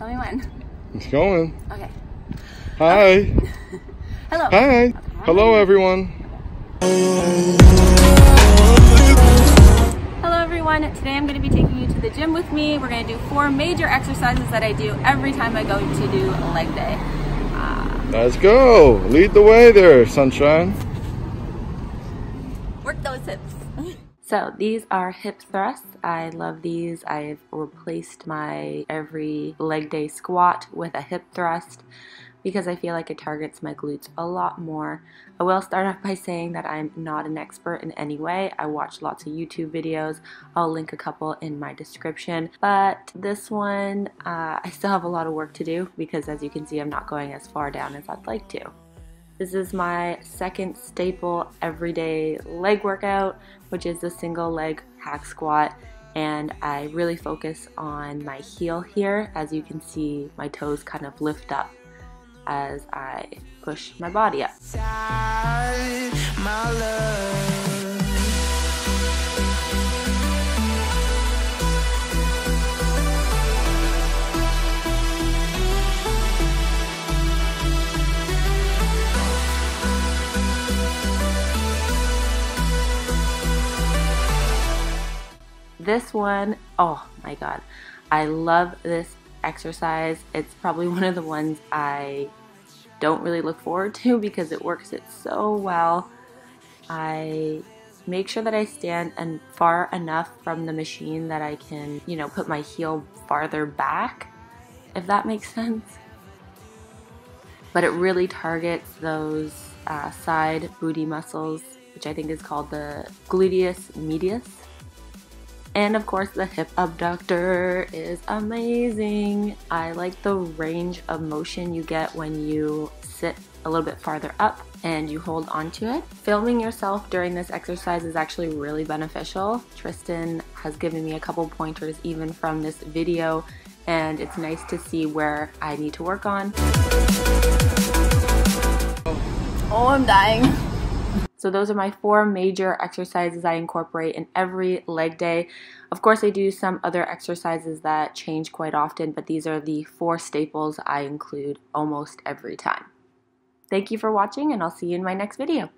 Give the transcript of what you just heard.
Tell me when. It's going. Okay. Hi. Hello. Hi. Hello, everyone. Hello everyone. Today I'm going to be taking you to the gym with me. We're going to do four major exercises that I do every time I go to do a leg day. Uh, Let's go. Lead the way there, sunshine. work those hips. So these are hip thrusts. I love these. I've replaced my every leg day squat with a hip thrust because I feel like it targets my glutes a lot more. I will start off by saying that I'm not an expert in any way. I watch lots of YouTube videos. I'll link a couple in my description. But this one, uh, I still have a lot of work to do because as you can see, I'm not going as far down as I'd like to. This is my second staple everyday leg workout, which is the single leg hack squat. And I really focus on my heel here. As you can see, my toes kind of lift up as I push my body up. This one, oh my god, I love this exercise. It's probably one of the ones I don't really look forward to because it works it so well. I make sure that I stand and far enough from the machine that I can, you know, put my heel farther back, if that makes sense. But it really targets those uh, side booty muscles, which I think is called the gluteus medius. And of course, the hip abductor is amazing. I like the range of motion you get when you sit a little bit farther up and you hold onto it. Filming yourself during this exercise is actually really beneficial. Tristan has given me a couple pointers even from this video and it's nice to see where I need to work on. Oh, I'm dying. So those are my four major exercises I incorporate in every leg day. Of course, I do some other exercises that change quite often, but these are the four staples I include almost every time. Thank you for watching, and I'll see you in my next video.